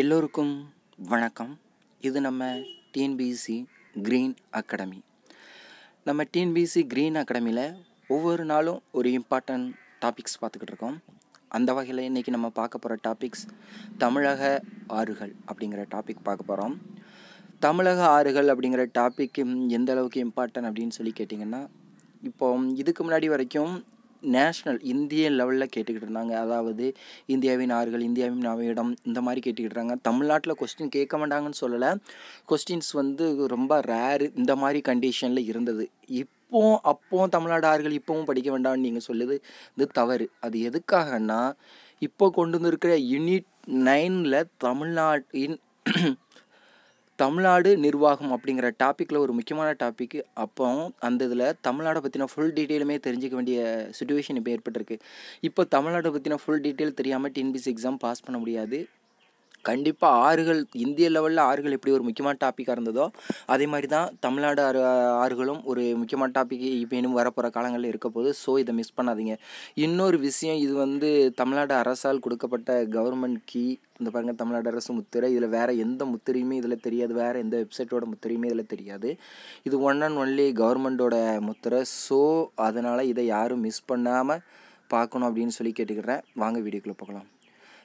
எல்லோருக்கும் வணக்கம். இது நம்ம டிஎன்பிசி க்ரீன் அகாடமி நம்ம டிஎன்பிசி க்ரீன் அகாடமியில் ஒவ்வொரு நாளும் ஒரு இம்பார்ட்டன்ட் டாபிக்ஸ் பார்த்துக்கிட்டு இருக்கோம். அந்த வகையில் இன்றைக்கி நம்ம பார்க்க போகிற டாபிக்ஸ் தமிழக ஆறுகள் அப்படிங்கிற டாபிக் பார்க்க போகிறோம் தமிழக ஆறுகள் அப்படிங்கிற டாபிக் எந்த அளவுக்கு இம்பார்ட்டன்ட் அப்படின்னு சொல்லி கேட்டிங்கன்னா இப்போ இதுக்கு முன்னாடி வரைக்கும் நேஷ்னல் இந்திய லெவலில் கேட்டுக்கிட்டு இருந்தாங்க. அதாவது இந்தியாவின் ஆறுகள் இந்தியாவின் அவையிடம் இந்த மாதிரி கேட்டுக்கிட்டு இருந்தாங்க. தமிழ்நாட்டில் கொஸ்டின் கேட்க மாட்டாங்கன்னு சொல்லலை. கொஸ்டின்ஸ் வந்து ரொம்ப ரேரு இந்த மாதிரி கண்டிஷனில் இருந்தது. இப்போவும் அப்போவும் தமிழ்நாடு ஆறுகள் இப்போவும் படிக்க வேண்டாம்னு நீங்கள் சொல்லுது இது தவறு. அது எதுக்காகன்னா இப்போ கொண்டு வந்திருக்கிற யூனிட் நைனில் தமிழ்நாட்டின் தமிழ்நாடு நிர்வாகம் அப்படிங்கிற டாப்பிக்கில் ஒரு முக்கியமான டாபிக் அப்போ அந்த இதில் தமிழ்நாடை பற்றின ஃபுல் டீட்டெயிலுமே தெரிஞ்சிக்க வேண்டிய சுச்சுவேஷன் இப்போ ஏற்பட்டிருக்கு. இப்போ தமிழ்நாட்டை பற்றின ஃபுல் டீட்டெயில் தெரியாமல் டிஎன்பிசி எக்ஸாம் பாஸ் பண்ண முடியாது. கண்டிப்பாக ஆறுகள் இந்திய லெவலில் ஆறுகள் எப்படி ஒரு முக்கியமான டாப்பிக்காக இருந்ததோ அதே மாதிரி தான் தமிழ்நாடு ஆறு ஆறுகளும் ஒரு முக்கியமான டாபிக் இப்போ இன்னும் வரப்போகிற காலங்களில் இருக்க போது ஸோ இதை மிஸ் பண்ணாதீங்க. இன்னொரு விஷயம் இது வந்து தமிழ்நாடு அரசால் கொடுக்கப்பட்ட கவர்மெண்ட் கீ இந்த பாருங்கள் தமிழ்நாடு அரசு முத்திரை இதில் வேறு எந்த முத்திரையுமே இதில் தெரியாது வேறு எந்த வெப்சைட்டோட முத்திரையுமே இதில் தெரியாது. இது ஒன் அண்ட் ஒன்லி கவர்மெண்ட்டோட முத்திரை ஸோ அதனால் இதை யாரும் மிஸ் பண்ணாமல் பார்க்கணும் அப்படின்னு சொல்லி கேட்டுக்கிறேன். வாங்க வீடியோக்குள்ளே பார்க்கலாம்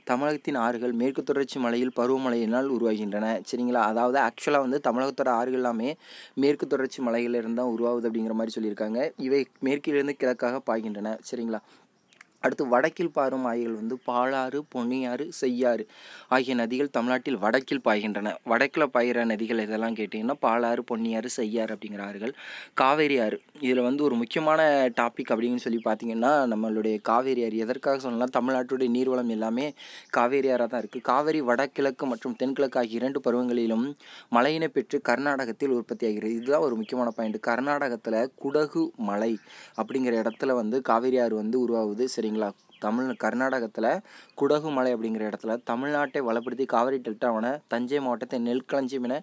தமிழகத்தின் ஆறுகள் மேற்கு தொடர்ச்சி மலையில் பருவமழையினால் உருவாகின்றன. சரிங்களா? அதாவது ஆக்சுவலாக வந்து தமிழகத்தோட ஆறுகள் எல்லாமே மேற்கு தொடர்ச்சி மலையிலிருந்து தான் உருவாகுது அப்படிங்கிற மாதிரி சொல்லியிருக்காங்க. இவை மேற்கிலிருந்து கிழக்காக பாய்கின்றன. சரிங்களா? அடுத்து வடக்கில் பாரும் ஆய்கள் வந்து பாலாறு பொன்னியாறு செய்யாறு ஆகிய நதிகள் தமிழ்நாட்டில் வடக்கில் பாய்கின்றன. வடக்கில் பாய்கிற நதிகள் இதெல்லாம் கேட்டிங்கன்னா பாலாறு பொன்னியாறு செய்யாறு அப்படிங்கிற ஆறுகள் காவேரி ஆறு. இதில் வந்து ஒரு முக்கியமான டாபிக் அப்படின்னு சொல்லி பார்த்தீங்கன்னா நம்மளுடைய காவேரி ஆறு. எதற்காக சொல்லலாம் தமிழ்நாட்டுடைய நீர்வளம் எல்லாமே காவேரி ஆறாக தான் இருக்குது காவேரி வடகிழக்கு மற்றும் தென்கிழக்கு ஆகிய இரண்டு பருவங்களிலும் மழையினை பெற்று கர்நாடகத்தில் உற்பத்தியாகிறது இதுதான் ஒரு முக்கியமான பாயிண்ட் கர்நாடகத்தில் குடகு மலை அப்படிங்கிற இடத்துல வந்து காவேரி ஆறு வந்து உருவாகுது. சரிங்களா தமிழ் கர்நாடகத்தில் குடகு மலை அப்படிங்கிற இடத்துல தமிழ்நாட்டை வளப்படுத்தி காவிரி டெல்டாவான தஞ்சை மாவட்டத்தை நெல்களஞ்சியம் என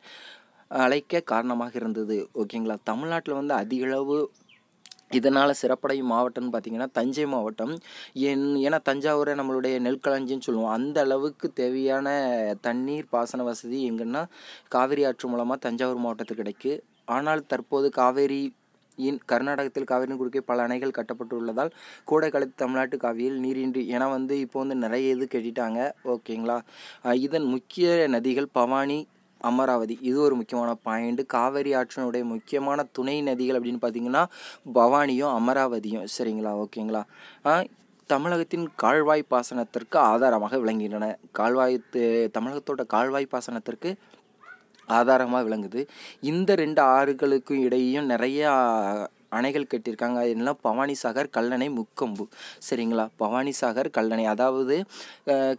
அழைக்க காரணமாக இருந்தது. ஓகேங்களா? தமிழ்நாட்டில் வந்து அதிகளவு இதனால் சிறப்படையும் மாவட்டம்னு பார்த்திங்கன்னா தஞ்சை மாவட்டம். என் ஏன்னா தஞ்சாவூரை நம்மளுடைய நெல்களஞ்சின்னு சொல்லுவோம். அந்த அளவுக்கு தேவையான தண்ணீர் பாசன வசதி எங்கன்னா காவிரி ஆற்று மூலமாக தஞ்சாவூர் மாவட்டத்துக்கு கிடைக்கு. ஆனால் தற்போது காவேரி இன் கர்நாடகத்தில் காவிரியின் குறுக்கே பல அணைகள் கட்டப்பட்டுள்ளதால் கோடை தமிழ்நாட்டு காவிரியில் நீரின்றி ஏன்னா வந்து இப்போ வந்து நிறைய இது கட்டிட்டாங்க. ஓகேங்களா? இதன் முக்கிய நதிகள் பவானி அமராவதி. இது ஒரு முக்கியமான பாயிண்ட். காவேரி ஆற்றினுடைய முக்கியமான துணை நதிகள் அப்படின்னு பார்த்தீங்கன்னா பவானியும் அமராவதியும். சரிங்களா? ஓகேங்களா? தமிழகத்தின் கால்வாய் பாசனத்திற்கு ஆதாரமாக விளங்குகின்றன. கால்வாய் தமிழகத்தோட கால்வாய் பாசனத்திற்கு ஆதாரமாக விளங்குது. இந்த ரெண்டு ஆறுகளுக்கும் இடையும் நிறையா அணைகள் கட்டியிருக்காங்க. அதெல்லாம் பவானி சாகர் கல்லணை முக்கொம்பு. சரிங்களா? பவானி சாகர் கல்லணை. அதாவது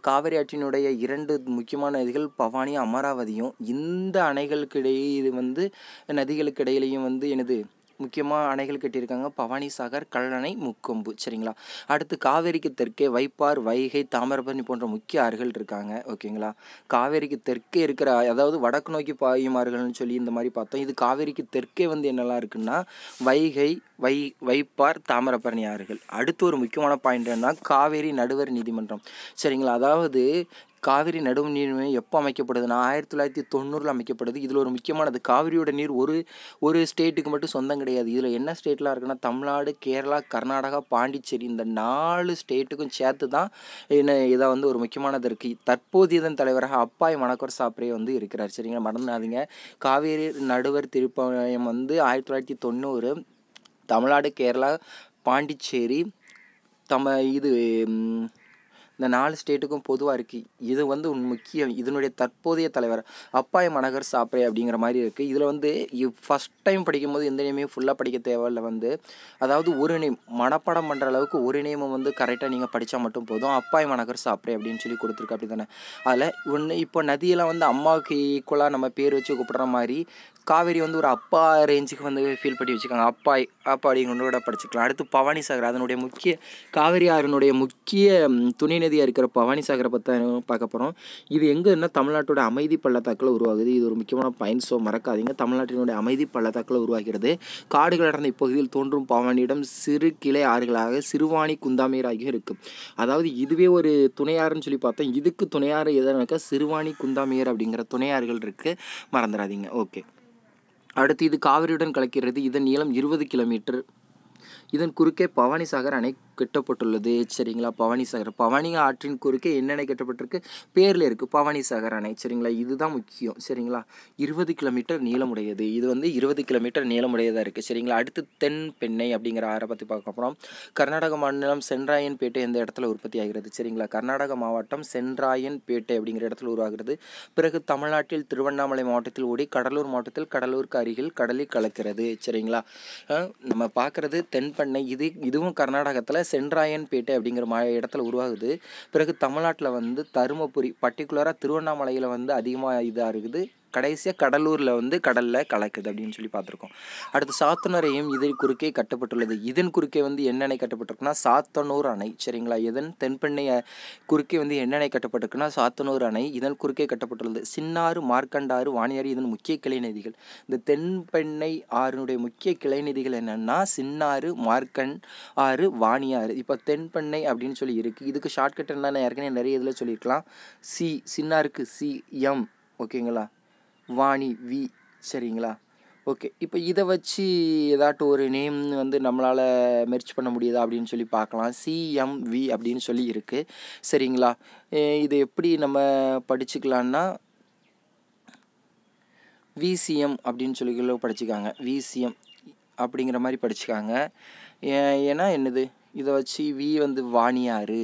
காவிரி ஆற்றினுடைய இரண்டு முக்கியமான நதிகள் பவானி அமராவதியும். இந்த அணைகளுக்கு இடையே இது வந்து நதிகளுக்கு இடையிலையும் வந்து எனது முக்கியமாக அணைகள் கட்டியிருக்காங்க. பவானி சாகர் கல்லணை முக்கொம்பு. சரிங்களா? அடுத்து காவேரிக்கு தெற்கே வைப்பார் வைகை தாமிரபரணி போன்ற முக்கிய ஆறுகள் இருக்காங்க. ஓகேங்களா? காவேரிக்கு தெற்கே இருக்கிற அதாவது வடக்கு நோக்கி பாயும் ஆறுகள்னு சொல்லி இந்த மாதிரி பார்த்தோம். இது காவேரிக்கு தெற்கே வந்து என்னெல்லாம் இருக்குன்னா வைகை வை வைப்பார் தாமிரபரணி ஆறுகள். அடுத்து ஒரு முக்கியமான பாயிண்ட் என்னன்னா காவேரி நடுவர் நீதிமன்றம். சரிங்களா? அதாவது காவிரி நடுவு நீர்மையம் எப்போ அமைக்கப்படுதுன்னா ஆயிரத்தி தொள்ளாயிரத்தி தொண்ணூறில் அமைக்கப்படுது. இதில் ஒரு முக்கியமானது காவிரியோட நீர் ஒரு ஒரு ஸ்டேட்டுக்கு மட்டும் சொந்தம் கிடையாது. இதில் என்ன ஸ்டேட்லாம் இருக்குன்னா தமிழ்நாடு கேரளா கர்நாடகா பாண்டிச்சேரி இந்த நாலு ஸ்டேட்டுக்கும் சேர்த்து தான் என்ன இதை வந்து ஒரு முக்கியமானது இருக்குது தற்போது இதன் தலைவராக அப்பாய் மணக்கர் சாப்பிரே வந்து இருக்கிறார். சரிங்களா? மறந்துடாதீங்க. காவேரி நடுவர் திருப்பயம் வந்து ஆயிரத்தி தொள்ளாயிரத்தி தொண்ணூறு தமிழ்நாடு கேரளா பாண்டிச்சேரி தம இது இந்த நாலு ஸ்டேட்டுக்கும் பொதுவாக இருக்குது இது வந்து முக்கியம் இதனுடைய தற்போதைய தலைவர் அப்பாய மனகர் சாப்ரே அப்படிங்கிற மாதிரி இருக்குது இதில் வந்து ஃபஸ்ட் டைம் படிக்கும்போது எந்த நேமையும் ஃபுல்லாக படிக்க தேவையில்ல வந்து. அதாவது ஒரு நேம் மனப்பாடம் பண்ணுற அளவுக்கு ஒரு நேமம் வந்து கரெக்டாக நீங்கள் படித்தா மட்டும் போதும். அப்பாய் மனகர் சாப்ரே அப்படின்னு சொல்லி கொடுத்துருக்கு அப்படி தானே. அதில் ஒன்று இப்போ நதியெல்லாம் வந்து அம்மாவுக்கு ஈக்குவலாக நம்ம பேர் வச்சு கூப்பிட்ற மாதிரி காவேரி வந்து ஒரு அப்பா ரேஞ்சுக்கு வந்து ஃபீல் பண்ணி வச்சுக்காங்க. அப்பாய் அப்பா அப்படிங்கிறோட படிச்சுக்கலாம். அடுத்து பவானி சாகர் அதனுடைய முக்கிய காவேரி ஆறினுடைய முக்கிய துணை நதியாக இருக்கிற பவானி சாகரை பற்றி பார்க்க போகிறோம் இது எங்கன்னா தமிழ்நாட்டோட அமைதி பள்ளத்தாக்கில் உருவாகுது. இது ஒரு முக்கியமான பயன் ஸோ மறக்காதீங்க. தமிழ்நாட்டினுடைய அமைதி பள்ளத்தாக்கில் உருவாகிறது. காடுகள் அடர்ந்த இப்பகுதியில் தோன்றும் பவானியிடம் சிறு கிளை ஆறுகளாக சிறுவாணி குந்தாமீர் ஆகிய இருக்கும் அதாவது இதுவே ஒரு துணையாறுன்னு சொல்லி பார்த்தோம் இதுக்கு துணையாறு எதனாக்கா சிறுவாணி குந்தாமீர் அப்படிங்கிற துணையாறுகள் இருக்குது மறந்துடாதீங்க. ஓகே அடுத்து இது காவிரியுடன் கலக்கிறது. இதன் நீளம் இருபது கிலோமீட்டர். இதன் குறுக்கே பவானிசாகர் அணை கட்டப்பட்டுள்ளது. சரிங்களா? பவானிசாகர் பவானி ஆற்றின் குறுக்கே என்னென்ன கட்டப்பட்டிருக்கு? பேரில் இருக்குது பவானிசாகர் அணை. சரிங்களா? இதுதான் முக்கியம். சரிங்களா? இருபது கிலோமீட்டர் நீளமுடையது. இது வந்து இருபது கிலோமீட்டர் நீளமுடையதாக இருக்குது சரிங்களா? அடுத்து தென் பெண்ணை அப்படிங்கிற ஆறை பற்றி பார்க்க போகிறோம் கர்நாடக மாநிலம் சென்றாயன்பேட்டை எந்த இடத்துல உற்பத்தி ஆகிறது? சரிங்களா? கர்நாடக மாவட்டம் சென்றாயன்பேட்டை அப்படிங்கிற இடத்துல உருவாகிறது. பிறகு தமிழ்நாட்டில் திருவண்ணாமலை மாவட்டத்தில் ஓடி கடலூர் மாவட்டத்தில் கடலூருக்கு அருகில் கடலில் கலக்கிறது. சரிங்களா? நம்ம பார்க்குறது தென்பண்ணை இது இதுவும் கர்நாடகத்தில் சென்றாயன்பேட்டை அப்படிங்கிற மா இடத்துல உருவாகுது. பிறகு தமிழ்நாட்டில் வந்து தருமபுரி பர்டிகுலராக திருவண்ணாமலையில் வந்து அதிகமாக இதாக இருக்குது. கடைசியாக கடலூரில் வந்து கடலில் கலக்குது அப்படின்னு சொல்லி பார்த்துருக்கோம். அடுத்து சாத்தனரையும் இதன் குறுக்கே கட்டப்பட்டுள்ளது. இதன் குறுக்கே வந்து என்ன அணை கட்டப்பட்டிருக்குன்னா சாத்தனூர் அணை. சரிங்களா? இதன் தென்பெண்ணை குறுக்கே வந்து என்ன அணை கட்டப்பட்டிருக்குன்னா சாத்தனூர் அணை. இதன் குறுக்கே கட்டப்பட்டுள்ளது. சின்னாறு மார்க்கண்டாறு வாணியாறு இதன் முக்கிய கிளை நதிகள். இந்த தென்பெண்ணை ஆறுனுடைய முக்கிய கிளை நதிகள் என்னென்னா சின்னாறு மார்க்கண் ஆறு வாணியாறு இப்போ தென்பெண்ணை அப்படின்னு சொல்லி இருக்குது இதுக்கு ஷார்ட்கட் என்னென்ன ஏற்கனவே நிறைய இதில் சொல்லியிருக்கலாம். சி சின்னாருக்கு சி எம். ஓகேங்களா? வாணி வி சரிங்களா? ஓகே. இப்போ இதை வச்சு ஏதாட்டும் ஒரு நேம் வந்து நம்மளால் மெர்ச் பண்ண முடியுதா அப்படின்னு சொல்லி பார்க்கலாம் சிஎம்வி அப்படின்னு சொல்லி இருக்குது சரிங்களா? இதை எப்படி நம்ம படிச்சுக்கலான்னா விசிஎம் அப்படின்னு சொல்லி படிச்சுக்காங்க. விசிஎம் அப்படிங்கிற மாதிரி படிச்சுக்காங்க. ஏன்னா என்னது? இதை வச்சு வி வந்து வாணியாறு.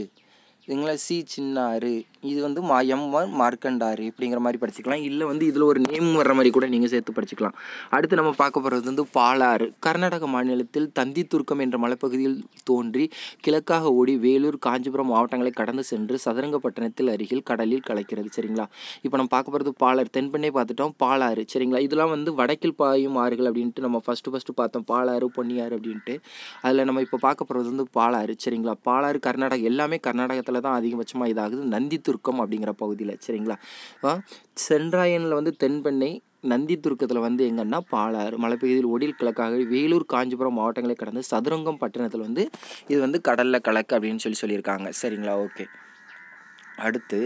இதுங்களா சி சின்னாறு. இது வந்து மா எம் ஒன் மார்க்கண்டாறு இப்படிங்கிற மாதிரி படிச்சுக்கலாம். இல்லை வந்து இதில் ஒரு நேம் வர்ற மாதிரி கூட நீங்கள் சேர்த்து படிச்சுக்கலாம். அடுத்து நம்ம பார்க்க போகிறது வந்து பாலாறு. கர்நாடக மாநிலத்தில் தந்தி துர்க்கம் என்ற மலைப்பகுதியில் தோன்றி கிழக்காக ஓடி வேலூர் காஞ்சிபுரம் மாவட்டங்களை கடந்து சென்று சதுரங்கப்பட்டினத்தில் அருகில் கடலில் கலக்கிறது. சரிங்களா? இப்போ நம்ம பார்க்க போகிறது பாலாறு. தென்பெண்ணை பார்த்துட்டோம். பாலாறு. சரிங்களா? இதெல்லாம் வந்து வடக்கில் பாயும் ஆறுகள் அப்படின்ட்டு நம்ம ஃபஸ்ட்டு ஃபஸ்ட்டு பார்த்தோம். பாலாறு பொன்னியாறு அப்படின்ட்டு. அதில் நம்ம இப்போ பார்க்க போகிறது வந்து பாலாறு. சரிங்களா? பாலாறு கர்நாடகா எல்லாமே கர்நாடகத்தில் தான் அதிகபட்சமாக இதாகுது. நந்தி துர்க்கம் அப்படிங்கிற பகுதியில் சரிங்களா? சென்றாயனில் வந்து தென்பெண்ணை நந்தி துர்க்கத்தில் வந்து எங்கன்னா பாலாறு மலைப்பகுதியில் ஒடில் கிழக்காக வேலூர் காஞ்சிபுரம் மாவட்டங்களை கடந்து சதுரங்கம் பட்டணத்தில் வந்து இது வந்து கடலில் கலக்கு அப்படின்னு சொல்லி சொல்லியிருக்காங்க. சரிங்களா? ஓகே. அடுத்து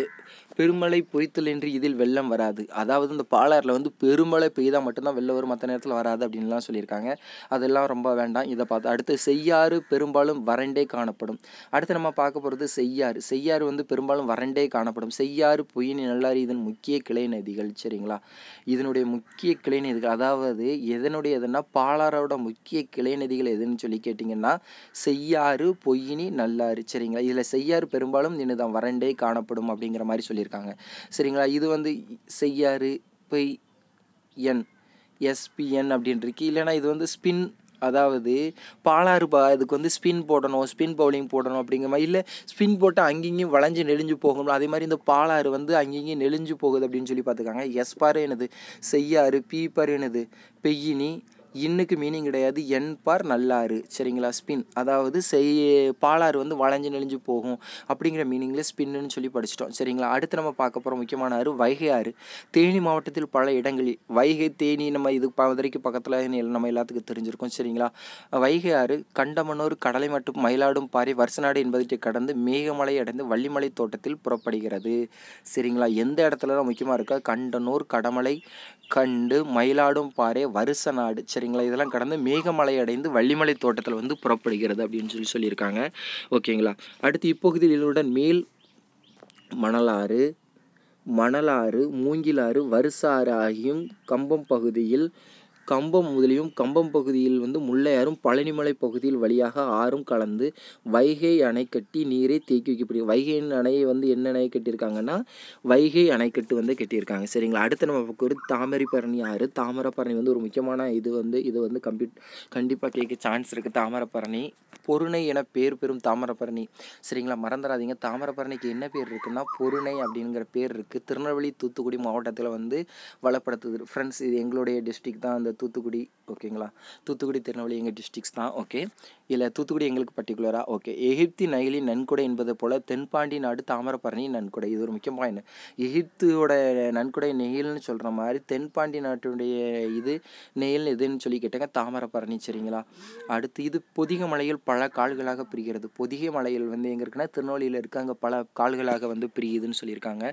பெருமழை பொய்த்தலின்றி இதில் வெள்ளம் வராது. அதாவது இந்த பாலாறில் வந்து பெருமழை பெய்தால் மட்டும்தான் வெள்ளம் வரும். மற்ற நேரத்தில் வராது அப்படின்லாம் சொல்லியிருக்காங்க. அதெல்லாம் ரொம்ப வேண்டாம். இதை பார்த்து அடுத்து செய்யாறு பெரும்பாலும் வறண்டே காணப்படும். அடுத்து நம்ம பார்க்க போகிறது செய்யாறு. செய்யாறு வந்து பெரும்பாலும் வறண்டே காணப்படும். செய்யாறு பொய்யின் நல்லாறு இதன் முக்கிய கிளை நதிகள். சரிங்களா? இதனுடைய முக்கிய கிளை நதிகள் அதாவது எதனுடைய எதுனா பாலாரோட முக்கிய கிளை நதிகள் எதுன்னு சொல்லி கேட்டிங்கன்னா செய்யாறு பொய்யினி நல்லாறு சரிங்களா? இதில் செய்யாறு பெரும்பாலும் என்னதான் வறண்டே காணப்படும் அப்படிங்கிற மாதிரி சொல்லியிருக்காங்க சரிங்களா? இது வந்து செய்யாறு பொய் என் எஸ்பிஎன் அப்படின்னு இருக்கு. இல்லைன்னா இது வந்து ஸ்பின் அதாவது பாலாறு பா இதுக்கு வந்து ஸ்பின் போடணும் ஸ்பின் பவுலிங் போடணும் அப்படிங்கிற மாதிரி. இல்லை ஸ்பின் போட்டு அங்கேயும் வளைஞ்சு நெளிஞ்சு போகணும் அதே மாதிரி இந்த பாலாறு வந்து அங்கேயும் நெளிஞ்சு போகுது அப்படின்னு சொல்லி பார்த்துக்காங்க. எஸ்பாரு என்னது? செய்யாறு பீப்பார் என்னது? பெய்யினி இன்னுக்கு மீனிங் கிடையாது. என் பார் நல்லாறு சரிங்களா ஸ்பின் அதாவது செய் பாலாறு வந்து வளைஞ்சு நெளிஞ்சு போகும் அப்படிங்கிற மீனிங்கில் ஸ்பின்னு சொல்லி படிச்சிட்டோம். சரிங்களா அடுத்து நம்ம பார்க்க போகிற முக்கியமான ஆறு வைகை ஆறு. தேனி மாவட்டத்தில் பல இடங்களில் வைகை தேனி நம்ம இது மதுரைக்கு பக்கத்தில் நம்ம எல்லாத்துக்கும் தெரிஞ்சிருக்கோம். சரிங்களா வைகை ஆறு கண்டமனூர் கடலை மட்டும் மயிலாடும் பாறை வருசநாடு என்பதை கடந்து மேகமலை அடைந்து வள்ளிமலை தோட்டத்தில் புறப்படுகிறது. சரிங்களா எந்த இடத்துல தான் முக்கியமாக இருக்கா? கண்டனூர் கடமலை கண்டு மயிலாடும் பாறை வருச நாடு சரிங்களா இதெல்லாம் கடந்து மேகமலை அடைந்து வள்ளிமலை தோட்டத்தில் வந்து புறப்படுகிறது அப்படின்னு சொல்லி சொல்லியிருக்காங்க. ஓகேங்களா? அடுத்து இப்பகுதியிலுடன் மேல் மணலாறு மணலாறு மூங்கிலாறு வருசாறு ஆகியும் கம்பம் பகுதியில் கம்பம் முதலியும் கம்பம் பகுதியில் வந்து முல்லையாறும் பழனிமலை பகுதியில் வழியாக ஆறும் கலந்து வைகை அணை கட்டி நீரை தேக்கி வைக்கப்படுகிறது வைகையின் அணையை வந்து என்ன அணை கட்டியிருக்காங்கன்னா வைகை அணைக்கட்டு வந்து கட்டியிருக்காங்க. சரிங்களா? அடுத்து நம்ம பார்க்க ஒரு ஆறு. தாமரப்பரணி வந்து ஒரு முக்கியமான இது வந்து இது வந்து கம்ப்யூட் கண்டிப்பாக கேட்க சான்ஸ் இருக்குது தாமரப்பரணி பொருணை என பேர் பெறும் தாமிரபரணி சரிங்களா? மறந்துடாதீங்க. தாமிரபரணிக்கு என்ன பேர் இருக்குன்னா பொருணை அப்படிங்கிற பேர் இருக்குது திருநெல்வேலி தூத்துக்குடி மாவட்டத்தில் வந்து வளப்படுத்துது. ஃப்ரெண்ட்ஸ் இது எங்களுடைய டிஸ்ட்ரிக் தான். அந்த தூத்துக்குடி ஓகேங்களா? தூத்துக்குடி திருநெல்வேலி எங்கள் டிஸ்ட்ரிக்ஸ் தான் ஓகே இல்லை தூத்துக்குடி எங்களுக்கு பர்டிகுலராக ஓகே எகிப்தி நைலி நன்கொடை என்பது போல் தென்பாண்டி நாடு தாமிரபரணி நன்கொடை. இது ஒரு முக்கியமான என்ன எகிப்தோட நன்கொடை நெயில்னு சொல்கிற மாதிரி தென்பாண்டி நாட்டுடைய இது நெயில் இதுன்னு சொல்லி கேட்டாங்க தாமிரபரணி சரிங்களா? அடுத்து இது பொதிகை மலையில் பல கால்களாக பிரிகிறது. பொதிகை மலையில் வந்து எங்கே இருக்குன்னா திருநெல்வேலியில் இருக்காங்க பல கால்களாக வந்து பிரியுதுன்னு சொல்லியிருக்காங்க.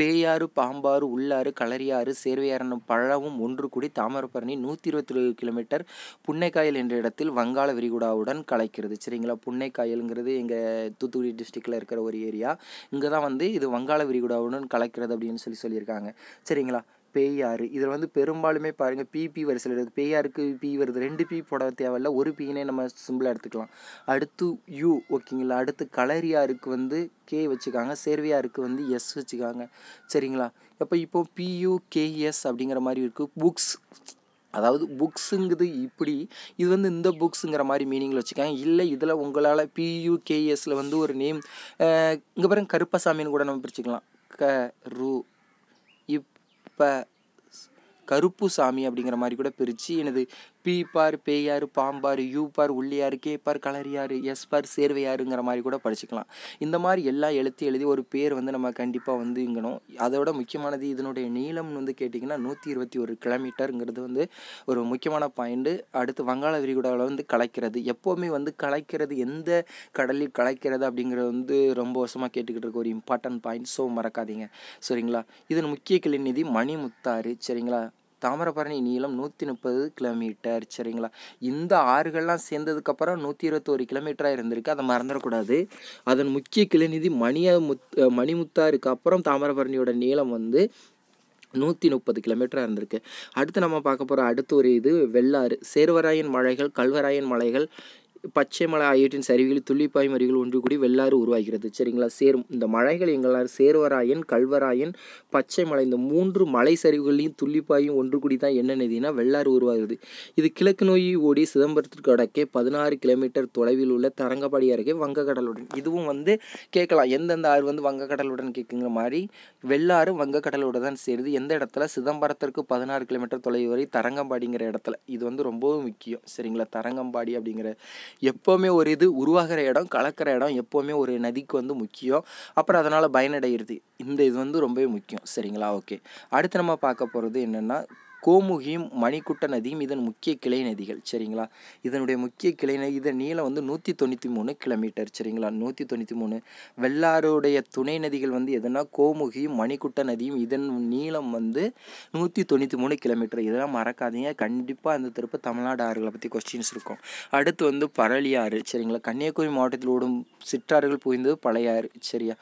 பேயாறு பாம்பாறு உள்ளாறு களரியாறு சேர்வையாறுன்னு பழவும் ஒன்று கூடி தாமிரபரணி நூற்றி இருபத்தி கிலோமீட்டர் புன்னைக்காயல் என்ற இடத்தில் வங்காள விரிகுடாவுடன் கலைக்கிறது. சரிங்களா? புன்னைக்காயலுங்கிறது எங்கள் தூத்துக்குடி டிஸ்ட்ரிக்டில் இருக்கிற ஒரு ஏரியா. இங்கே தான் வந்து இது வங்காள விரிகுடாவுடன் கலைக்கிறது அப்படின்னு சொல்லி சொல்லியிருக்காங்க. சரிங்களா? பேயாறு இதில் வந்து பெரும்பாலுமே பாருங்கள் பிபி வரிசையில் இருக்குது பேயாருக்கு பி வருது. ரெண்டு பி போட தேவையில்ல. ஒரு பின்னே நம்ம சிம்பிளாக எடுத்துக்கலாம். அடுத்து யூ ஓகேங்களா? அடுத்து கலரியாருக்கு வந்து கே வச்சுக்காங்க. சேர்வையாருக்கு வந்து எஸ் வச்சுக்காங்க. சரிங்களா? அப்போ இப்போ பியூ கேஎஸ் அப்படிங்கிற மாதிரி இருக்குது புக்ஸ் அதாவது புக்ஸுங்குது இப்படி இது வந்து இந்த புக்ஸுங்கிற மாதிரி மீனிங்கில் வச்சுக்கேன் இல்லை இதில் உங்களால் பியூகேஎஸில் வந்து ஒரு நேம் இங்கே பாருங்க கருப்பசாமின்னு கூட நம்ம பிரிச்சுக்கலாம். க ரு இப்ப கருப்பு சாமி அப்படிங்கிற மாதிரி கூட பிரித்து எனது P for Peyar Pambar U for Ulliyar K for Kalariyar S for சேர்வையாருங்கிற மாதிரி கூட படிச்சுக்கலாம். இந்த மாதிரி எல்லா எழுத்து எழுதி ஒரு பேர் வந்து நம்ம கண்டிப்பாக வந்து இங்கணும் அதோட முக்கியமானது இதனுடைய நீளம்னு வந்து கேட்டிங்கன்னா நூற்றி இருபத்தி ஒரு கிலோமீட்டருங்கிறது வந்து ஒரு முக்கியமான பாயிண்ட்டு அடுத்து வங்காள விரிகுடாவில் வந்து கலைக்கிறது. எப்போவுமே வந்து கலைக்கிறது எந்த கடலில் கலைக்கிறது அப்படிங்கிறது வந்து ரொம்ப வருஷமாக கேட்டுக்கிட்டு இருக்க ஒரு இம்பார்ட்டன்ட் பாயிண்ட் ஸோ மறக்காதீங்க. சரிங்களா? இதன் முக்கிய கிளைநிதி மணிமுத்தாறு. சரிங்களா? தாமிரபரணி நீளம் நூற்றி முப்பது கிலோமீட்டர் சரிங்களா? இந்த ஆறுகள்லாம் சேர்ந்ததுக்கப்புறம் நூற்றி இருபத்தோரு கிலோமீட்டராக இருந்திருக்கு. அதை மறந்துடக்கூடாது. அதன் முக்கிய கிளைநிதி மணிய முத் மணிமுத்தாருக்கு அப்புறம் தாமிரபரணியோட நீளம் வந்து நூற்றி முப்பது கிலோமீட்டராக இருந்திருக்கு. அடுத்து நம்ம பார்க்க போகிற அடுத்த ஒரு இது வெள்ளாறு. சேர்வராயன் மலைகள் கல்வராயன் மலைகள் பச்சை மலை ஆகியவற்றின் சரிவுகளில் துள்ளிப்பாயும் அருகில் ஒன்று கூடி வெள்ளாறு உருவாகிறது. சரிங்களா? சேரும். இந்த மலைகள் எங்களால் சேர்வராயன் கல்வராயன் பச்சை மலை இந்த மூன்று மலை சரிவுகளையும் துள்ளிப்பாயும் ஒன்று கூடி தான் என்ன நதினா வெள்ளாறு உருவாகுது. இது கிழக்கு நோக்கி ஓடி சிதம்பரத்திற்கு அடக்கே பதினாறு கிலோமீட்டர் தொலைவில் உள்ள தரங்கப்பாடி அருகே வங்கக்கடலுடன். இதுவும் வந்து கேட்கலாம். எந்தெந்த ஆறு வந்து வங்கக்கடலுடன் கேட்குங்கிற மாதிரி வெள்ளாறு வங்கக்கடலோடு தான் சேருது. எந்த இடத்துல? சிதம்பரத்திற்கு பதினாறு கிலோமீட்டர் தொலைவு வரை தரங்கம்பாடிங்கிற இடத்துல. இது வந்து ரொம்பவும் முக்கியம். சரிங்களா? தரங்கம்பாடி அப்படிங்கிற எப்போவுமே ஒரு இது உருவாகிற இடம் கலக்கிற இடம் எப்போவுமே ஒரு நதிக்கு வந்து முக்கியம். அப்புறம் அதனால் பயனடைகிறது இந்த இது வந்து ரொம்பவே முக்கியம். சரிங்களா? ஓகே. அடுத்து நம்ம பார்க்க போகிறது என்னென்னா கோமுகியும் மணிக்குட்ட நதியும் இதன் முக்கிய கிளை நதிகள் சரிங்களா? இதனுடைய முக்கிய கிளை நதி இதன் நீளம் வந்து நூற்றி தொண்ணூற்றி மூணு கிலோமீட்டர் சரிங்களா? நூற்றி தொண்ணூற்றி மூணு வெள்ளாறுடைய துணை நதிகள் வந்து எதுனா கோமுகியும் மணிக்குட்ட நதியும் இதன் நீளம் வந்து நூற்றி தொண்ணூற்றி மூணு கிலோமீட்டர். இதெல்லாம் மறக்காதீங்க. கண்டிப்பாக அந்த திருப்ப தமிழ்நாடு ஆறுகளை பற்றி கொஸ்டின்ஸ் இருக்கும். அடுத்து வந்து பரளியாறு சரிங்களா? கன்னியாகுமரி மாவட்டத்தில் ஓடும் சிற்றாறுகள் புரிந்தது பழையாறு சரியா?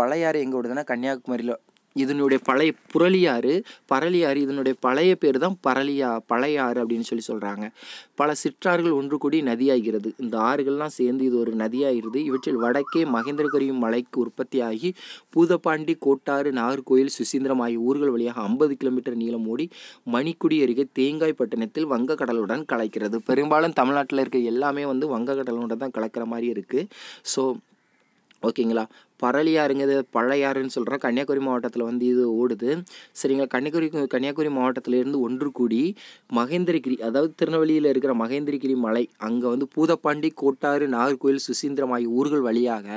பழையாறு எங்கே ஓடுதுன்னா கன்னியாகுமரியில் இதனுடைய பழைய புரளியாறு பரளியாறு இதனுடைய பழைய பேர் தான் பரளியா பழையாறு அப்படின்னு சொல்லி சொல்கிறாங்க பல சிற்றாறுகள் ஒன்று கூடி நதியாகிறது. இந்த ஆறுகள்லாம் சேர்ந்து இது ஒரு நதியாகிறது இவற்றில் வடக்கே மகேந்திரகரியும் மலைக்கு உற்பத்தியாகி பூதப்பாண்டி கோட்டாறு நாகர்கோயில் சுசீந்திரம் ஆகிய ஊர்கள் வழியாக ஐம்பது கிலோமீட்டர் நீளம் ஓடி மணிக்குடி அருகே தேங்காய் பட்டணத்தில் வங்கக்கடலுடன் கலக்கிறது. பெரும்பாலும் தமிழ்நாட்டில் இருக்க எல்லாமே வந்து வங்கக்கடலுடன் தான் கலக்கிற மாதிரி இருக்குது ஸோ ஓகேங்களா? பரளியாருங்கிறது பழையாறுன்னு சொல்கிறோம் கன்னியாகுமரி மாவட்டத்தில் வந்து இது ஓடுது. சரிங்களா? கன்னியாகுமரி கன்னியாகுமரி மாவட்டத்திலேருந்து ஒன்று கூடி மகேந்திரகிரி அதாவது திருநெல்வேலியில் இருக்கிற மகேந்திரகிரி மலை அங்கே வந்து பூதப்பாண்டி கோட்டாறு நாகர்கோவில் சுசீந்திரம் ஆகிய ஊர்கள் வழியாக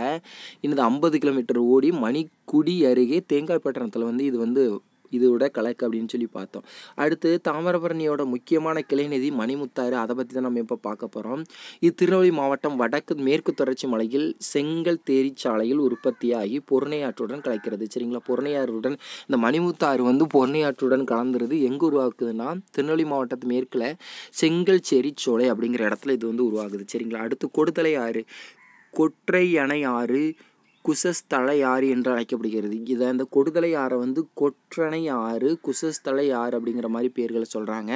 இந்த ஐம்பது கிலோமீட்டர் ஓடி மணிக்குடி அருகே தேங்காய்பட்டணத்தில் வந்து இது வந்து இதோட கலக்கு அப்படின்னு சொல்லி பார்த்தோம். அடுத்து தாமிரபரணியோட முக்கியமான கிளைநிதி மணிமுத்தாறு. அதை பற்றி தான் நம்ம இப்போ பார்க்க போகிறோம் இது திருநெல்வேலி மாவட்டம் வடக்கு மேற்கு தொடர்ச்சி மலையில் செங்கல் தேரிச்சாலையில் உற்பத்தியாகி பொருணையாற்றுடன் கலக்கிறது. சரிங்களா? பொருணையாற்றுடன் இந்த மணிமுத்தாறு வந்து பொருணையாற்றுடன் கலந்துருது. எங்கே உருவாக்குதுன்னா திருநெல்வேலி மாவட்டத்து மேற்கில் செங்கல் செரிச்சோலை அப்படிங்கிற இடத்துல இது வந்து உருவாகுது. சரிங்களா? அடுத்து கொடுத்தலை ஆறு கொற்றை அணை ஆறு குசஸ்தலை ஆறு என்று அழைக்கப்படுகிறது. இதை அந்த கொடுதலை ஆறை வந்து கொற்றணை ஆறு குசஸ்தலை ஆறு அப்படிங்கிற மாதிரி பேர்களை சொல்கிறாங்க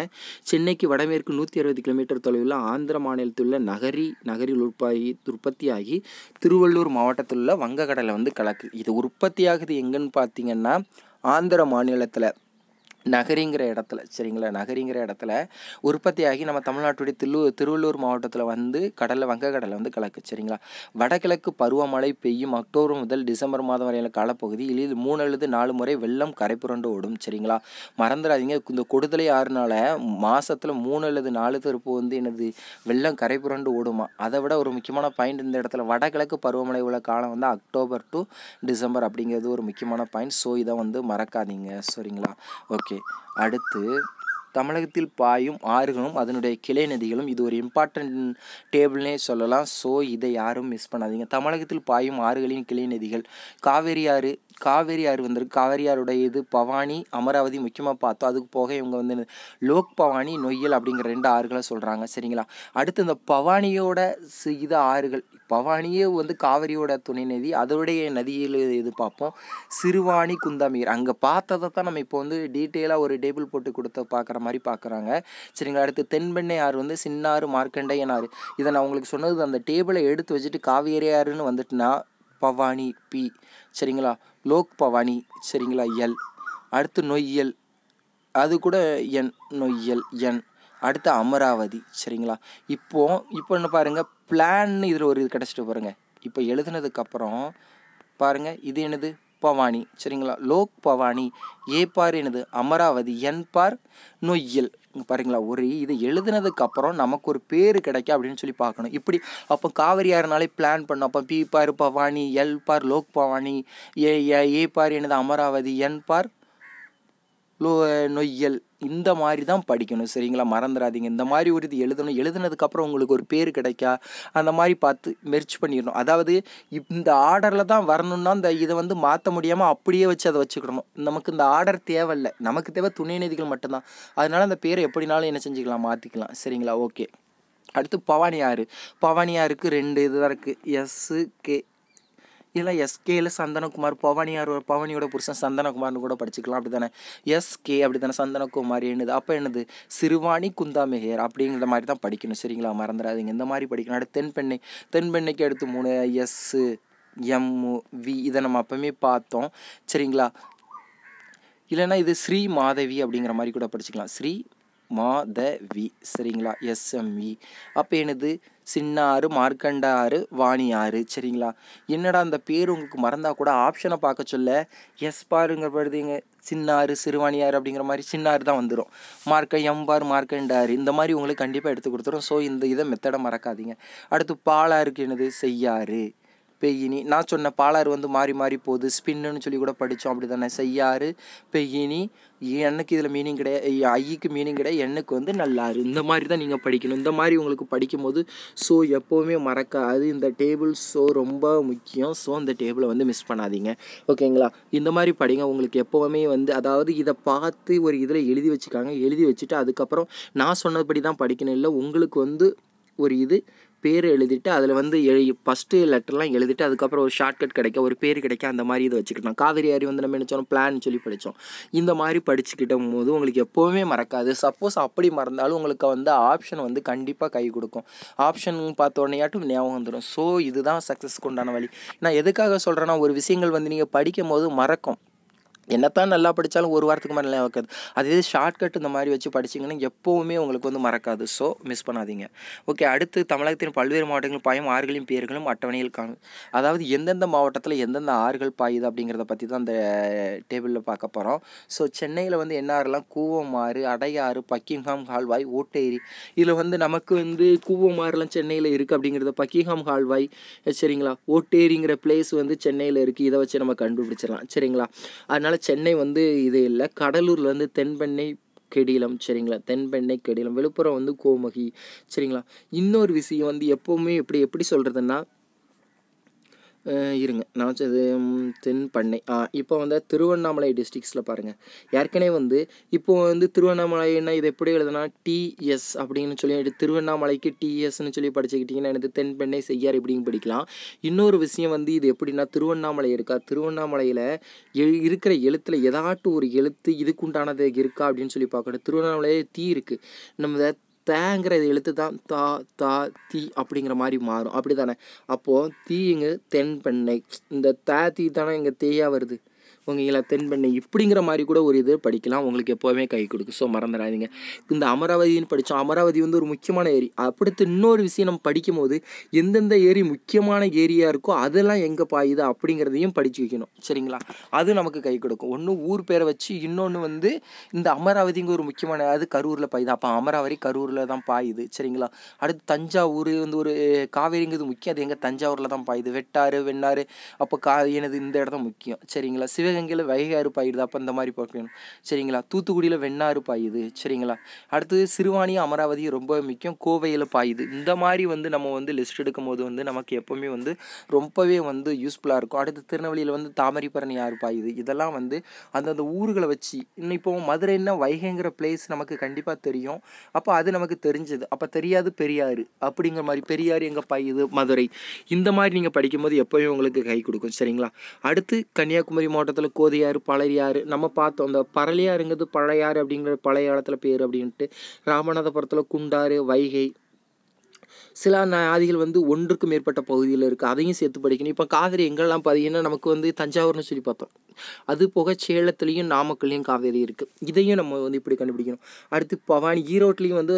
சென்னைக்கு வடமேற்கு நூற்றி அறுபது கிலோமீட்டர் தொலைவில் ஆந்திர மாநிலத்தில் உள்ள நகரி நகரில் உற்பத்தி உற்பத்தியாகி திருவள்ளூர் மாவட்டத்தில் உள்ள வங்கக்கடலை வந்து கலக்கு. இது உற்பத்தியாகுது எங்கன்னு பார்த்தீங்கன்னா ஆந்திர மாநிலத்தில். நகரிங்கிற இடத்துல சரிங்களா? நகரிங்கிற இடத்துல உற்பத்தியாகி நம்ம தமிழ்நாட்டுடைய தில்லு திருவள்ளூர் மாவட்டத்தில் வந்து கடலில் வங்கக்கடலில் வந்து கலக்கு சரிங்களா? வடகிழக்கு பருவமழை பெய்யும் அக்டோபர் முதல் டிசம்பர் மாதம் வரையில காலப்பகுதி இதில் மூணு அல்லது நாலு முறை வெள்ளம் கரை புரண்டு ஓடும் சரிங்களா? மறந்துடாதீங்க. இந்த கொடுதலை ஆறுனால மாதத்தில் மூணு அல்லது நாலு திருப்பு வந்து எனது வெள்ளம் கரை புரண்டு ஓடுமா? அதை விட ஒரு முக்கியமான பாயிண்ட் இந்த இடத்துல வடகிழக்கு பருவமழை உள்ள காலம் வந்து அக்டோபர் டு டிசம்பர் அப்படிங்கிறது ஒரு முக்கியமான பாயிண்ட் ஸோ இதை வந்து மறக்காதீங்க சரிங்களா? ஓகே அடுத்து தமிழகத்தில் பாயும் ஆறுகளும் அதனுடைய கிளை நதிகளும் இது ஒரு இம்பார்ட்டன்ட் டேபிள்னே சொல்லலாம். ஸோ இதை யாரும் மிஸ் பண்ணாதீங்க. தமிழகத்தில் பாயும் ஆறுகளின் கிளை நதிகள் காவேரி ஆறு காவேரி ஆறு வந்திருக்கு. காவேரி ஆறுடைய இது பவானி அமராவதி முக்கியமாக பார்த்தோம். அதுக்கு போக இவங்க வந்து லோக் பவானி நொய்யல் அப்படிங்கிற ரெண்டு ஆறுகளை சொல்கிறாங்க சரிங்களா? அடுத்து இந்த பவானியோட சி- இது ஆறுகள். பவானியே வந்து காவிரியோட துணை நதி அதோடைய நதியில் இது பார்ப்போம். சிறுவாணி குந்தாமீர். அங்கே பார்த்ததை தான் நம்ம இப்போ வந்து டீட்டெயிலாக ஒரு டேபிள் போட்டு கொடுத்த பார்க்குற மாதிரி பார்க்குறாங்க. சரிங்களா? அடுத்து தென்பெண்ணை ஆறு வந்து சின்னாறு மார்க்கண்டையன் ஆறு. இதை நான் உங்களுக்கு சொன்னது அந்த டேபிளை எடுத்து வச்சுட்டு காவேரி ஆறுன்னு வந்துட்டுனா பவானி பி. சரிங்களா? லோக் பவானி சரிங்களா? எல். அடுத்து நொய்யல். அது கூட என் நொய்யல் என். அடுத்து அமராவதி சரிங்களா? இப்போ இப்போ என்ன பாருங்க பிளான்னு இதில் ஒரு இது கிடச்சிட்டு பாருங்கள் இப்போ எழுதுனதுக்கப்புறம் பாருங்கள் இது என்னது? பவானி சரிங்களா? லோக் பவானி ஏ பார் என்னது? அமராவதி என் பார் நொய்யல். பாருங்களா ஒரு இது எழுதுனதுக்கு அப்புறம் நமக்கு ஒரு பேர் கிடைக்கும் அப்படின்னு சொல்லி பார்க்கணும். இப்படி அப்போ காவிரியாருனாலே ஆறுனாலே பிளான் பண்ணோம். அப்போ B for Bhavani L for lower Bhavani A A- A for என்னது Amaravathi N for lower Noyyal. இந்த மாதிரி தான் படிக்கணும் சரிங்களா? மறந்துடாதீங்க இந்த மாதிரி ஒரு இது எழுதணும். எழுதுனதுக்கப்புறம் உங்களுக்கு ஒரு பேர் கிடைக்கா? அந்த மாதிரி பார்த்து மெர்ச் பண்ணிடணும். அதாவது இந்த ஆர்டரில் தான் வரணும்னா இந்த இதை வந்து மாற்ற முடியாமல் அப்படியே வச்சு அதை வச்சுக்கிடணும். நமக்கு இந்த ஆர்டர் தேவையில்லை. நமக்கு தேவை துணைநிதிகள் மட்டும்தான். அதனால் அந்த பேரை எப்படினாலும் என்ன செஞ்சுக்கலாம் மாற்றிக்கலாம் சரிங்களா? ஓகே. அடுத்து பவானி ஆறு. பவானி ஆறுக்கு ரெண்டு இதுதான் இருக்குது எஸ்ஸு கே இல்லை எஸ்கேல சந்தனகுமார் பவானியார் பவானியோட புருஷன் சந்தனகுமார்னு கூட படிச்சுக்கலாம் அப்படி தானே எஸ்கே அப்படி தானே சந்தனகுமார் என்னது? அப்போ என்னது? சிறுவாணி குந்தாமெஹேர் அப்படிங்கிற மாதிரி தான் படிக்கணும் சரிங்களா? மறந்துடாதீங்க. இந்த மாதிரி படிக்கணும். அடுத்து தென்பெண்ணை. தென்பெண்ணைக்கு அடுத்து மூணு எஸ்ஸு எம்மு வி இதை நம்ம அப்பவுமே பார்த்தோம் சரிங்களா? இல்லைன்னா இது ஸ்ரீ மாதவி அப்படிங்கிற மாதிரி கூட படிச்சுக்கலாம். ஸ்ரீ மாதவி சரிங்களா? எஸ்எம்வி அப்போ சின்னாறு மார்க்கண்டாறு வாணி ஆறு சரிங்களா? என்னடா அந்த பேர் உங்களுக்கு மறந்தால் கூட ஆப்ஷனை பார்க்க சொல்ல? எஸ் பாருங்க படுதுங்க சின்னாறு சிறுவாணியார் அப்படிங்கிற மாதிரி சின்னாறு தான் வந்துடும் மார்க்க எம்பார் மார்க்கண்டாறு இந்த மாதிரி உங்களுக்கு கண்டிப்பாக எடுத்து கொடுத்துரும். ஸோ இந்த இதை மெத்தடை மறக்காதீங்க. அடுத்து பாலாருக்கு என்னது? செய்யாறு. பெய்யினி நான் சொன்ன பாலாறு வந்து மாறி மாறி போகுது. ஸ்பின்னுன்னு சொல்லி கூட படித்தோம் அப்படி தானே செய்யாறு பெய்யினி எண்ணுக்கு இதில் மீனிங் கிடையாது ஐக்கு மீனிங் கிடையாது. எண்ணுக்கு வந்து நல்லாறு. இந்த மாதிரி தான் நீங்கள் படிக்கணும். இந்த மாதிரி உங்களுக்கு படிக்கும்போது ஸோ எப்போவுமே மறக்காது. இந்த டேபிள் ஸோ ரொம்ப முக்கியம். ஸோ இந்த டேபிளை வந்து மிஸ் பண்ணாதீங்க. ஓகேங்களா? இந்த மாதிரி படிங்க. உங்களுக்கு எப்போவுமே வந்து அதாவது இதை பார்த்து ஒரு இதில் எழுதி வச்சுக்காங்க. எழுதி வச்சுட்டு அதுக்கப்புறம் நான் சொன்னபடி தான் படிக்கணும். இல்லை உங்களுக்கு வந்து ஒரு இது பேர் எழுதிட்டு அதில் வந்து எழு ஃபஸ்ட்டு லெட்டர்லாம் எழுதிட்டு அதுக்கப்புறம் ஒரு ஷார்ட்கட் கிடைக்க ஒரு பேர் கிடைக்க அந்த மாதிரி இதை வச்சுக்கிட்டோம் காவிரி ஆரி வந்து நம்ம நினச்சோம் பிளான் சொல்லி படித்தோம் இந்த மாதிரி படிச்சுக்கிட்ட போது உங்களுக்கு எப்போவுமே மறக்காது. சப்போஸ் அப்படி மறந்தாலும் உங்களுக்கு வந்து ஆப்ஷன் வந்து கண்டிப்பாக கை கொடுக்கும். ஆப்ஷன் பார்த்த உடனேயாட்டும் ஞாபகம் வந்துடும் ஸோ இதுதான் சக்ஸஸ்க்கு உண்டான வழி. நான் எதுக்காக சொல்கிறேன்னா ஒரு விஷயங்கள் வந்து நீங்கள் படிக்கும் போது மறக்கும். என்னத்தான் நல்லா படித்தாலும் ஒரு வாரத்துக்கு மேலே வைக்காது. அது அதே ஷார்ட்கட் இந்த மாதிரி வச்சு படிச்சிங்கன்னா எப்போவுமே உங்களுக்கு வந்து மறக்காது. ஸோ மிஸ் பண்ணாதீங்க. ஓகே அடுத்து தமிழகத்தின் பல்வேறு மாவட்டங்கள் பாயும் ஆறுகளின் பேர்களும் அட்டவணையில் காணும் அதாவது எந்தெந்த மாவட்டத்தில் எந்தெந்த ஆறுகள் பாயுது அப்படிங்கிறத பற்றி தான் அந்த டேபிளில் பார்க்க போகிறோம் ஸோ சென்னையில் வந்து என்ன ஆறுலாம் கூவம் ஆறு அடையாறு பக்கிங்ஹாம் கால்வாய் ஓட்டேரி. இதில் வந்து நமக்கு வந்து கூவம் ஆறுலாம் சென்னையில் இருக்குது அப்படிங்கிறத பக்கிங்ஹாம் கால்வாய் சரிங்களா? ஓட்டேரிங்கிற பிளேஸ் வந்து சென்னையில் இருக்குது இதை வச்சு நம்ம கண்டுபிடிச்சிடலாம். சரிங்களா? அதனால் சென்னை வந்து இது இல்லை. கடலூரில் வந்து தென்பெண்ணை கெடிலம் சரிங்களா? தென்பெண்ணை கெடிலம் விழுப்புரம் வந்து கோமகி சரிங்களா? இன்னொரு விஷயம் வந்து எப்போவுமே எப்படி எப்படி சொல்கிறதுன்னா இருங்க. நான் வச்சது தென் தென்பண்ணை. ஆ இப்போ வந்து திருவண்ணாமலை டிஸ்ட்ரிக்ஸில் பாருங்கள் ஏற்கனவே வந்து இப்போ வந்து திருவண்ணாமலைன்னா இது எப்படி எழுதுனா டிஎஸ் அப்படின்னு சொல்லி திருவண்ணாமலைக்கு டிஎஸ்ன்னு சொல்லி படிச்சுக்கிட்டிங்கன்னா எனக்கு தென்பெண்ணை செய்யார் இப்படின்னு படிக்கலாம். இன்னொரு விஷயம் வந்து இது எப்படின்னா திருவண்ணாமலை இருக்கா? திருவண்ணாமலையில் எழு இருக்கிற எழுத்தில் ஏதாட்டும் ஒரு எழுத்து இதுக்குண்டானது இருக்கா அப்படின்னு சொல்லி பார்க்கணும். திருவண்ணாமலையே தீ இருக்குது நம்ம தேங்கிற எழுத்து தான் தா தா தீ அப்படிங்கிற மாதிரி மாறும். அப்படி தானே அப்போது தீங்க தென்பெண்ணை. இந்த தா தீ தானே இங்கே தேயாக வருது. ஓகேங்களா தென்பெண்ணை இப்படிங்கிற மாதிரி கூட ஒரு இது படிக்கலாம். உங்களுக்கு எப்போவுமே கை கொடுக்கும். ஸோ மறந்துடாதீங்க. இந்த அமராவதின்னு படித்தோம் அமராவதி வந்து ஒரு முக்கியமான ஏரி. அடுத்து இன்னொரு விஷயம் நம்ம படிக்கும் போது எந்தெந்த ஏரி முக்கியமான ஏரியா இருக்கோ அதெல்லாம் எங்கே பாயுது அப்படிங்கிறதையும் படித்து வைக்கணும். சரிங்களா? அது நமக்கு கை கொடுக்கும். ஒன்று ஊர் பேரை வச்சு இன்னொன்று வந்து இந்த அமராவதிங்க ஒரு முக்கியமான அது கரூரில் பாயுது. அப்போ அமராவதி கரூரில் தான் பாயுது. சரிங்களா? அடுத்து தஞ்சாவூர் வந்து ஒரு காவேரிங்கிறது முக்கியம். அது எங்கே தஞ்சாவூரில் தான் பாயுது. வெட்டாறு வெண்ணாறு அப்போ கா எனது இந்த இடம் முக்கியம். சரிங்களா? சிவ சிவகங்கையில் வைகாறு பாயுது அப்போ இந்த மாதிரி பார்க்கணும் சரிங்களா? தூத்துக்குடியில் வெண்ணாறு பாயுது சரிங்களா? அடுத்தது சிறுவாணி அமராவதி ரொம்ப முக்கியம். கோவையில் பாயுது. இந்த மாதிரி வந்து நம்ம வந்து லிஸ்ட் எடுக்கும் போது வந்து நமக்கு எப்போவுமே வந்து ரொம்பவே வந்து யூஸ்ஃபுல்லாக இருக்கும். அடுத்து திருநெல்வேலியில் வந்து தாமரைப்பரணி ஆறு பாயுது இதெல்லாம் வந்து அந்தந்த ஊர்களை வச்சு இன்னும் இப்போ மதுரைன்னா வைகைங்கிற பிளேஸ் நமக்கு கண்டிப்பாக தெரியும். அப்போ அது நமக்கு தெரிஞ்சது. அப்போ தெரியாது பெரியாறு அப்படிங்கிற மாதிரி பெரியார் எங்கே பாயுது? மதுரை. இந்த மாதிரி நீங்கள் படிக்கும்போது எப்போயும் உங்களுக்கு கை கொடுக்கும். சரிங்களா? அடுத்து கன்னியாகுமரி மாவட்டத்தில் கோதையாறு பழையாறு நம்ம பார்த்தோம் அந்த பரளியாருங்கிறது பழையாறு அப்படிங்கிற பழைய காலத்தில் பேர் அப்படின்ட்டு. ராமநாதபுரத்தில் குண்டாறு வைகை சில நாதிகள் வந்து ஒன்றுக்கு மேற்பட்ட பகுதியில் இருக்குது அதையும் சேர்த்து படிக்கணும். இப்போ காவிரி எங்கெல்லாம் பார்த்தீங்கன்னா நமக்கு வந்து தஞ்சாவூர்னு சொல்லி பார்த்தோம். அது போக சேலத்துலேயும் நாமக்கல்லையும் காவேரி இருக்குது இதையும் நம்ம வந்து இப்படி கண்டுபிடிக்கணும். அடுத்து பவானி ஈரோட்லேயும் வந்து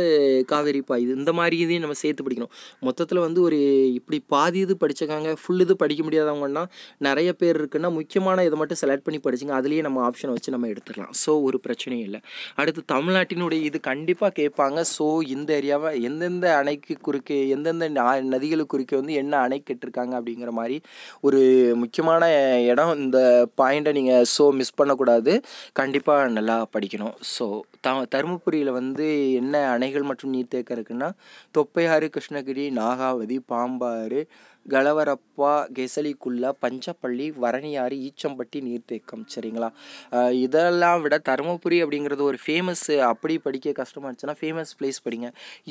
காவேரி பாயுது. இந்த மாதிரி இதையும் நம்ம சேர்த்து படிக்கணும். மொத்தத்தில் வந்து ஒரு இப்படி பாதி இது படிச்சிருக்காங்க ஃபுல் இது படிக்க முடியாதவங்கன்னா நிறைய பேர் இருக்குன்னா முக்கியமான இதை மட்டும் செலக்ட் பண்ணி படிச்சுங்க. அதுலேயே நம்ம ஆப்ஷனை வச்சு நம்ம எடுத்துக்கலாம். ஸோ ஒரு பிரச்சனையும் இல்லை. அடுத்து தமிழ்நாட்டினுடைய இது கண்டிப்பாக கேட்பாங்க. ஸோ இந்த ஏரியாவை எந்தெந்த அணைக்கு குறுக்கே எந்தெந்த நதிகளுக்கு குறுக்கே வந்து என்ன அணை கட்டிருக்காங்க அப்படிங்கிற மாதிரி ஒரு முக்கியமான இடம் இந்த பாயிண்ட் பாயிண்ட்டை நீங்கள் ஸோ மிஸ் பண்ணக்கூடாது. கண்டிப்பாக நல்லா படிக்கணும். ஸோ த தருமபுரியில் வந்து என்ன அணைகள் மற்றும் நீர்த்தேக்கம் இருக்குன்னா தொப்பையாறு கிருஷ்ணகிரி நாகாவதி பாம்பாறு கலவரப்பா கெசலிக்குள்ள பஞ்சப்பள்ளி வரணியாறு ஈச்சம்பட்டி நீர்த்தேக்கம். சரிங்களா? இதெல்லாம் விட தருமபுரி அப்படிங்கிறது ஒரு ஃபேமஸ் அப்படி படிக்க கஷ்டமாக இருந்துச்சுன்னா ஃபேமஸ் பிளேஸ் படிங்க.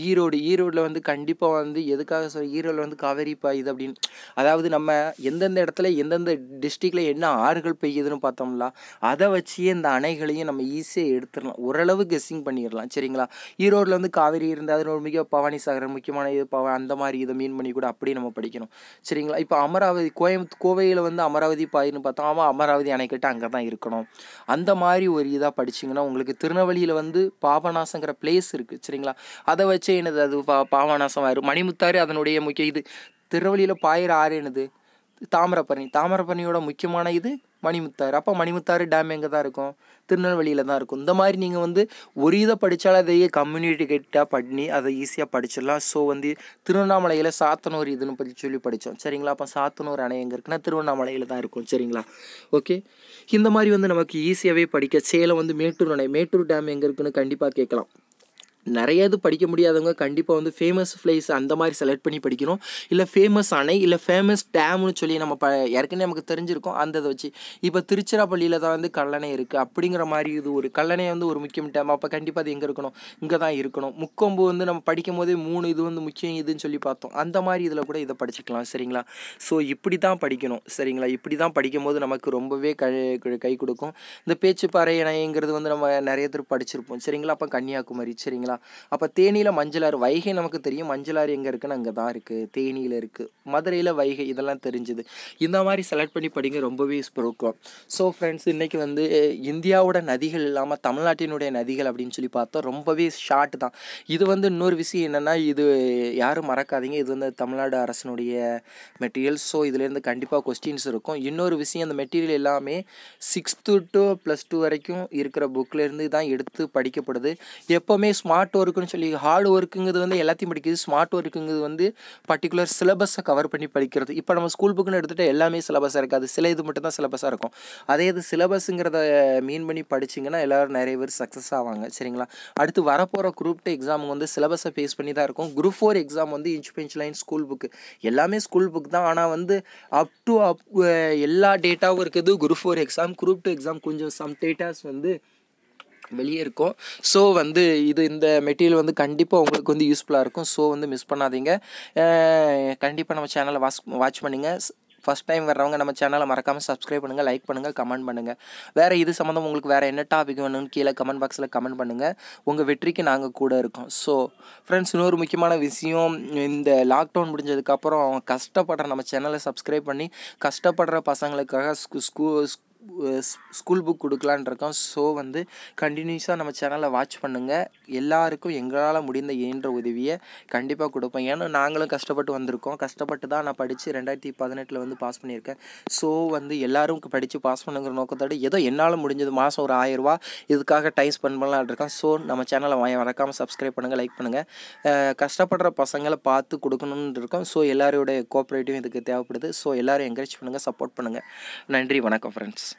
ஈரோடு ஈரோடில் வந்து கண்டிப்பாக வந்து எதுக்காக சொல் ஈரோடில் வந்து காவேரி பாயுது அப்படின்னு அதாவது நம்ம எந்தெந்த இடத்துல எந்தெந்த டிஸ்ட்ரிக்டில் என்ன ஆறுகள் பெய்யுதுன்னு பார்த்தோம்ல அதை வச்சே இந்த அணைகளையும் நம்ம ஈஸியாக எடுத்துடலாம். ஓரளவு கெஸ்ஸிங் பண்ணிடலாம். சரிங்களா? ஈரோடில் வந்து காவேரி இருந்தால் அது ஒரு மிக பவானி சாகர் முக்கியமான இது பவ அந்த மாதிரி இதை மீன் பண்ணி கூட அப்படியே நம்ம படிக்கணும். சரிங்களா? இப்போ அமராவதி கோயம்புத்தூர் கோவையில் வந்து அமராவதி பாயின்னு பார்த்தோம் ஆமாம் அமராவதி அணைக்கட்டு அங்கே தான் இருக்கணும். அந்த மாதிரி ஒரு இதாக படிச்சிங்கன்னா உங்களுக்கு திருநெல்வேலியில் வந்து பாபநாசங்கிற பிளேஸ் இருக்குது சரிங்களா? அதை வச்சே என்னது? அது பா பாபநாசம் ஆயிரும். மணிமுத்தாறு அதனுடைய முக்கிய இது. திருநெல்வேலியில் பாயிற ஆறு என்னது? தாமிரபரணி தாமிரபரணியோட முக்கியமான இது மணிமுத்தாறு. அப்போ மணிமுத்தாறு டேம் எங்கே தான் இருக்கும்? திருநெல்வேலியில் தான் இருக்கும். இந்த மாதிரி நீங்கள் வந்து ஒரு இதை படித்தாலும் அதையே கம்யூனிகேட்டாக பண்ணி அதை ஈஸியாக படிச்சிடலாம். ஸோ வந்து திருவண்ணாமலையில் சாத்தனூர் இதுன்னு பற்றி சொல்லி படித்தோம் சரிங்களா? அப்போ சாத்தனூர் அணை எங்கே இருக்குன்னா திருவண்ணாமலையில் தான் இருக்கும். சரிங்களா? ஓகே இந்த மாதிரி வந்து நமக்கு ஈஸியாகவே படிக்க சேலம் வந்து மேட்டூர் அணை. மேட்டூர் டேம் எங்கே இருக்குன்னு கண்டிப்பாக கேட்கலாம். நிறைய இது படிக்க முடியாதவங்க கண்டிப்பாக வந்து ஃபேமஸ் பிளேஸ் அந்த மாதிரி செலக்ட் பண்ணி படிக்கணும். இல்லை ஃபேமஸ் அணை இல்லை ஃபேமஸ் டேம்னு சொல்லி நம்ம ப ஏற்கனவே நமக்கு தெரிஞ்சிருக்கோம். அந்த இதை வச்சு இப்போ திருச்சிராப்பள்ளியில் தான் வந்து கல்லணை இருக்குது அப்படிங்கிற மாதிரி இது ஒரு கல்லணை வந்து ஒரு முக்கியம் டேம் அப்போ கண்டிப்பாக அது எங்கே இருக்கணும்? இங்கே தான் இருக்கணும். முக்கொம்பு வந்து நம்ம படிக்கும் போதே மூணு இது வந்து முக்கியம் இதுன்னு சொல்லி பார்த்தோம். அந்த மாதிரி இதில் கூட இதை படிச்சுக்கலாம். சரிங்களா? ஸோ இப்படி தான் படிக்கணும். சரிங்களா? இப்படி தான் படிக்கும் போது நமக்கு ரொம்பவே கை கை கொடுக்கும். இந்த பேச்சுப்பாறை இணைங்கிறது வந்து நம்ம நிறைய பேர் படிச்சிருப்போம். சரிங்களா? அப்போ கன்னியாகுமரி. சரிங்களா? அப்போ தேனியில் மஞ்சளாறு வைகை நமக்கு தெரியும். மஞ்சளாறு எங்கே இருக்குன்னு அங்கே தான் இருக்குது தேனியில் இருக்குது மதுரையில் வைகை இதெல்லாம் தெரிஞ்சுது. இந்த மாதிரி செலக்ட் பண்ணி படிங்க ரொம்பவே யூஸ்ஃபுல் இருக்கும். ஸோ ஃப்ரெண்ட்ஸ் இன்றைக்கி வந்து இந்தியாவோட நதிகள் இல்லாமல் தமிழ்நாட்டினுடைய நதிகள் அப்படின்னு சொல்லி பார்த்தோம் ரொம்பவே ஷார்ட் தான். இது வந்து இன்னொரு விஷயம் என்னென்னா இது யாரும் மறக்காதீங்க. இது வந்து தமிழ்நாடு அரசனுடைய மெட்டீரியல் ஸோ இதுலேருந்து கண்டிப்பாக கொஸ்டின்ஸ் இருக்கும். இன்னொரு விஷயம் அந்த மெட்டீரியல் எல்லாமே சிக்ஸ்த்து டு ப்ளஸ் டூ வரைக்கும் இருக்கிற புக்லேருந்து தான் எடுத்து படிக்கப்படுது. எப்போவுமே ஸ்மார்ட் ஒர்க்குன்னு சொல்லி ஹார்ட் ஒர்க்குங்கிறது வந்து எல்லாத்தையும் படிக்குது ஸ்மார்ட் ஒர்க்குங்கிறது வந்து பர்டிகுலர் சிலபஸை கவர் பண்ணி படிக்கிறது. இப்போ நம்ம ஸ்கூல் புக்குன்னு எடுத்துகிட்டு எல்லாமே சிலபஸாக இருக்காது. சில இது மட்டும் தான் சிலபஸாக இருக்கும். அதே இது சிலபஸுங்கிறத மீன் பண்ணி படிச்சிங்கன்னா எல்லோரும் நிறைய பேர் சக்ஸஸ் ஆவாங்க. சரிங்களா? அடுத்து வரப்போகிற குரூப் டூ எக்ஸாமுக்கு வந்து சிலபஸை பேஸ் பண்ணி தான் இருக்கும். குரூப் ஃபோர் எக்ஸாம் வந்து இன்ச் பெஞ்ச் லைன் ஸ்கூல் புக்கு எல்லாமே ஸ்கூல் புக் தான். ஆனால் வந்து அப் டு அப் எல்லா டேட்டாவும் இருக்குது. Group four exam group two exam கொஞ்சம் சம் டேட்டாஸ் வந்து வெளியே இருக்கும். ஸோ வந்து இது இந்த மெட்டீரியல் வந்து கண்டிப்பாக உங்களுக்கு வந்து யூஸ்ஃபுல்லாக இருக்கும். ஸோ வந்து மிஸ் பண்ணாதீங்க. கண்டிப்பாக நம்ம சேனலை வாட்ச் வாட்ச் பண்ணுங்கள் ஃபஸ்ட் டைம் வர்றவங்க நம்ம சேனலை மறக்காமல் சப்ஸ்கிரைப் பண்ணுங்கள் லைக் பண்ணுங்கள் கமெண்ட் பண்ணுங்கள் வேறு இது சம்மந்தம் உங்களுக்கு வேறு என்ன டாபிக் வேணும்னு கீழே கமெண்ட் பாக்ஸில் கமெண்ட் பண்ணுங்கள் உங்கள் வெற்றிக்கு நாங்கள் கூட இருக்கோம். ஸோ ஃப்ரெண்ட்ஸ் இன்னொரு முக்கியமான விஷயம் இந்த லாக்டவுன் முடிஞ்சதுக்கப்புறம் கஷ்டப்படுற நம்ம சேனலை சப்ஸ்கிரைப் பண்ணி கஷ்டப்படுற பசங்களுக்காக ஸ்கூ ஸ்கூ ஸ்கூல் புக் கொடுக்கலான் இருக்கோம். ஸோ வந்து கண்டினியூஸாக நம்ம சேனலை வாட்ச் பண்ணுங்கள் எல்லாருக்கும் எங்களால் முடிந்த இயன்ற உதவியை கண்டிப்பாக கொடுப்போம். ஏன்னா நாங்களும் கஷ்டப்பட்டு வந்திருக்கோம். கஷ்டப்பட்டு தான் நான் படித்து ரெண்டாயிரத்தி பதினெட்டில் வந்து பாஸ் பண்ணியிருக்கேன். ஸோ வந்து எல்லாரும் படித்து பாஸ் பண்ணுங்கிற நோக்கத்தோடு ஏதோ என்னால் முடிஞ்சது மாதம் ஒரு ஆயிரரூவா இதுக்காக டைம் ஸ்பெண்ட் பண்ணலான் இருக்கேன் ஸோ நம்ம சேனலை வாங்க மறக்காமல் சப்ஸ்கிரைப் பண்ணுங்கள் லைக் பண்ணுங்கள் கஷ்டப்படுற பசங்களை பார்த்து கொடுக்கணுன்னு இருக்கோம். ஸோ எல்லாரோடைய கோஆப்ரேட்டிவும் இதுக்கு தேவைப்படுது. ஸோ எல்லோரும் என்கரேஜ் பண்ணுங்கள் சப்போர்ட் பண்ணுங்கள் நன்றி வணக்கம் ஃப்ரெண்ட்ஸ்